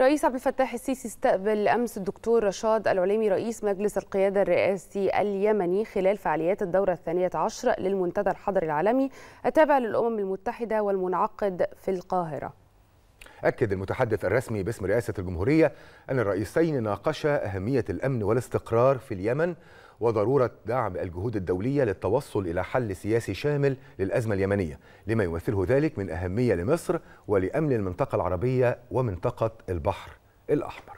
رئيس عبد الفتاح السيسي استقبل أمس الدكتور رشاد العليمي رئيس مجلس القيادة الرئاسي اليمني خلال فعاليات الدورة الثانية عشر للمنتدى الحضري العالمي التابع للأمم المتحدة والمنعقد في القاهرة. أكد المتحدث الرسمي باسم رئاسة الجمهورية أن الرئيسين ناقشا أهمية الأمن والاستقرار في اليمن وضرورة دعم الجهود الدولية للتوصل إلى حل سياسي شامل للأزمة اليمنية لما يمثله ذلك من أهمية لمصر ولأمن المنطقة العربية ومنطقة البحر الأحمر.